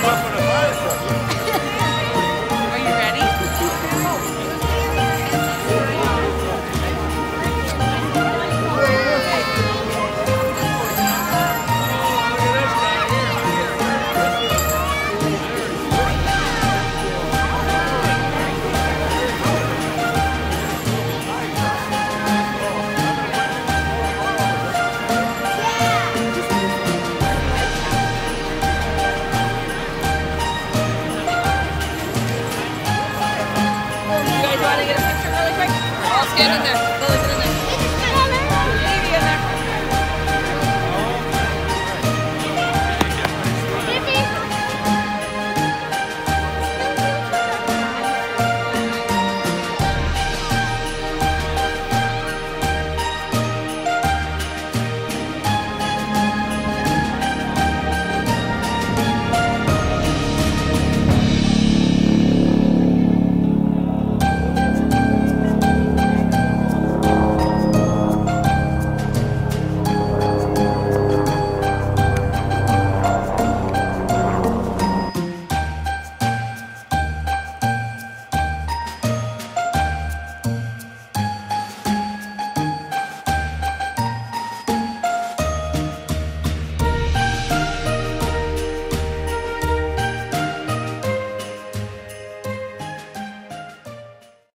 Are Let's get in there.